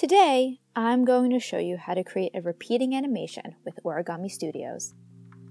Today, I'm going to show you how to create a repeating animation with Origami Studios.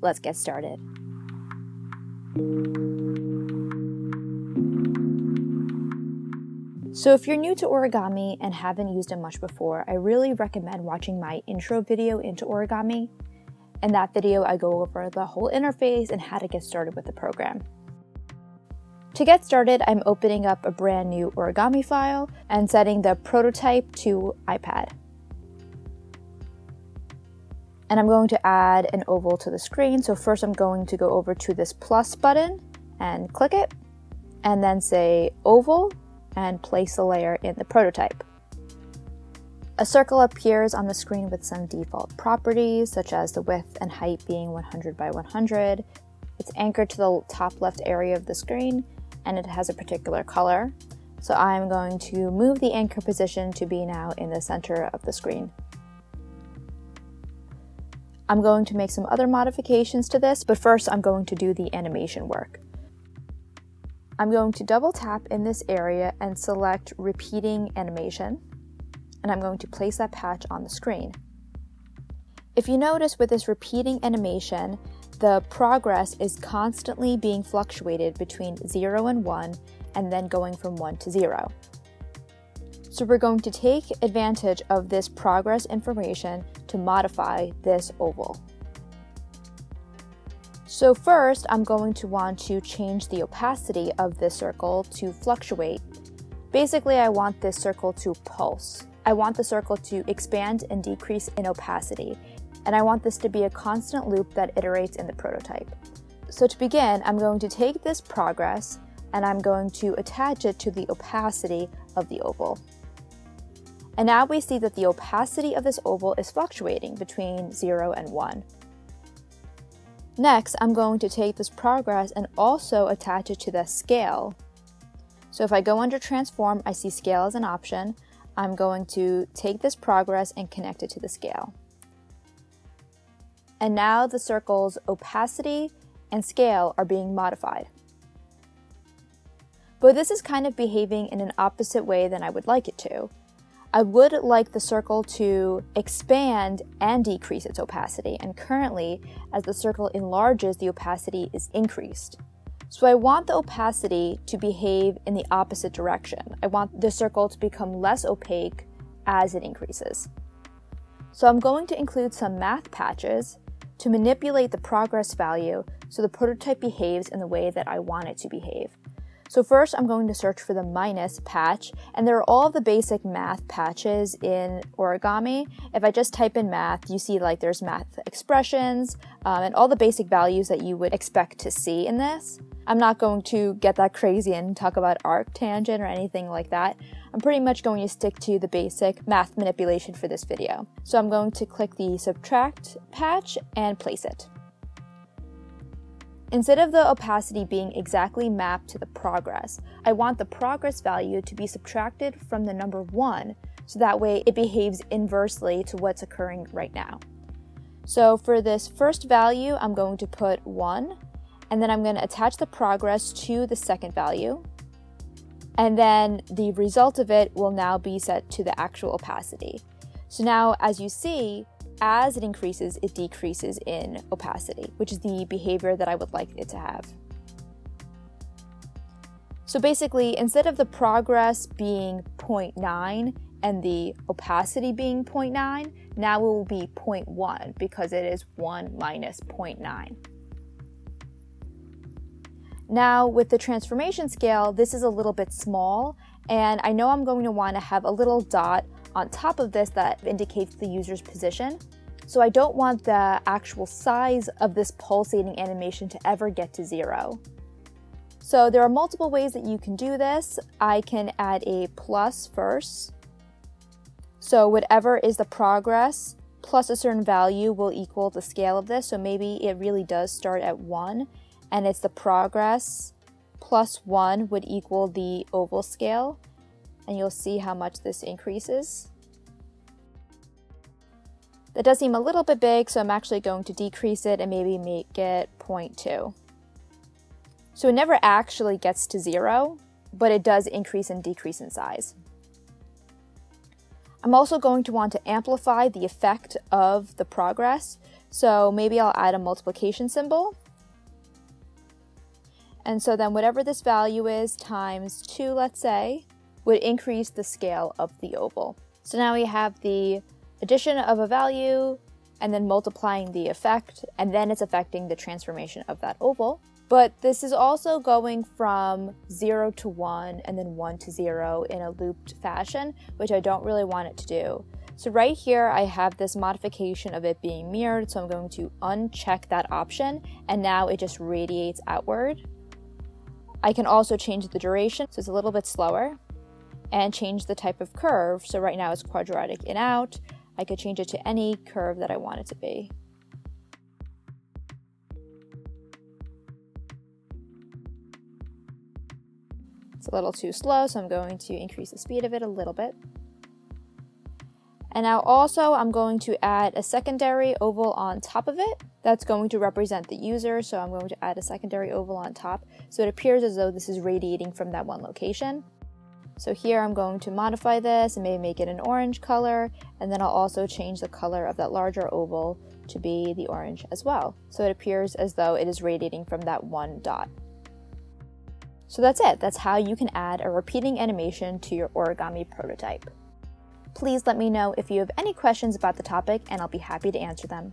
Let's get started. So if you're new to origami and haven't used it much before, I really recommend watching my intro video into origami. In that video, I go over the whole interface and how to get started with the program. To get started, I'm opening up a brand new origami file and setting the prototype to iPad. And I'm going to add an oval to the screen. So first I'm going to go over to this plus button and click it, and then say oval and place the layer in the prototype. A circle appears on the screen with some default properties, such as the width and height being 100 by 100. It's anchored to the top left area of the screen, and it has a particular color. So I'm going to move the anchor position to be now in the center of the screen. I'm going to make some other modifications to this, but first I'm going to do the animation work. I'm going to double tap in this area and select repeating animation, and I'm going to place that patch on the screen. If you notice with this repeating animation, the progress is constantly being fluctuated between 0 and 1 and then going from 1 to 0. So we're going to take advantage of this progress information to modify this oval. So first, I'm going to want to change the opacity of this circle to fluctuate. Basically, I want this circle to pulse. I want the circle to expand and decrease in opacity, and I want this to be a constant loop that iterates in the prototype. So to begin, I'm going to take this progress and I'm going to attach it to the opacity of the oval. And now we see that the opacity of this oval is fluctuating between 0 and 1. Next, I'm going to take this progress and also attach it to the scale. So if I go under transform, I see scale as an option. I'm going to take this progress and connect it to the scale. And now the circle's opacity and scale are being modified. But this is kind of behaving in an opposite way than I would like it to. I would like the circle to expand and decrease its opacity, and currently, as the circle enlarges, the opacity is increased. So I want the opacity to behave in the opposite direction. I want the circle to become less opaque as it increases. So I'm going to include some math patches to manipulate the progress value so the prototype behaves in the way that I want it to behave. So first I'm going to search for the minus patch and there are all the basic math patches in origami. If I just type in math, you see like there's math expressions um, and all the basic values that you would expect to see in this. I'm not going to get that crazy and talk about arctangent or anything like that. I'm pretty much going to stick to the basic math manipulation for this video. So I'm going to click the subtract patch and place it. Instead of the opacity being exactly mapped to the progress, I want the progress value to be subtracted from the number 1 so that way it behaves inversely to what's occurring right now. So for this first value, I'm going to put 1, and then I'm going to attach the progress to the second value. And then the result of it will now be set to the actual opacity. So now, as you see, as it increases, it decreases in opacity, which is the behavior that I would like it to have. So basically, instead of the progress being 0.9 and the opacity being 0.9, now it will be 0.1 because it is 1 minus 0.9. Now with the transformation scale, this is a little bit small and I know I'm going to want to have a little dot on top of this that indicates the user's position. So I don't want the actual size of this pulsating animation to ever get to zero. So there are multiple ways that you can do this. I can add a plus first. So whatever is the progress plus a certain value will equal the scale of this. So maybe it really does start at one and it's the progress plus 1 would equal the oval scale and you'll see how much this increases. That does seem a little bit big, so I'm actually going to decrease it and maybe make it 0.2. So it never actually gets to zero, but it does increase and decrease in size. I'm also going to want to amplify the effect of the progress. So maybe I'll add a multiplication symbol. And so then whatever this value is times 2, let's say, would increase the scale of the oval. So now we have the addition of a value and then multiplying the effect, and then it's affecting the transformation of that oval. But this is also going from 0 to 1 and then 1 to 0 in a looped fashion, which I don't really want it to do. So right here, I have this modification of it being mirrored, so I'm going to uncheck that option, and now it just radiates outward. I can also change the duration, so it's a little bit slower, and change the type of curve. So right now it's quadratic in out. I could change it to any curve that I want it to be. It's a little too slow, so I'm going to increase the speed of it a little bit. And now also I'm going to add a secondary oval on top of it. That's going to represent the user, so I'm going to add a secondary oval on top so it appears as though this is radiating from that one location. So here I'm going to modify this and maybe make it an orange color, and then I'll also change the color of that larger oval to be the orange as well. So it appears as though it is radiating from that one dot. So that's it. That's how you can add a repeating animation to your origami prototype. Please let me know if you have any questions about the topic and I'll be happy to answer them.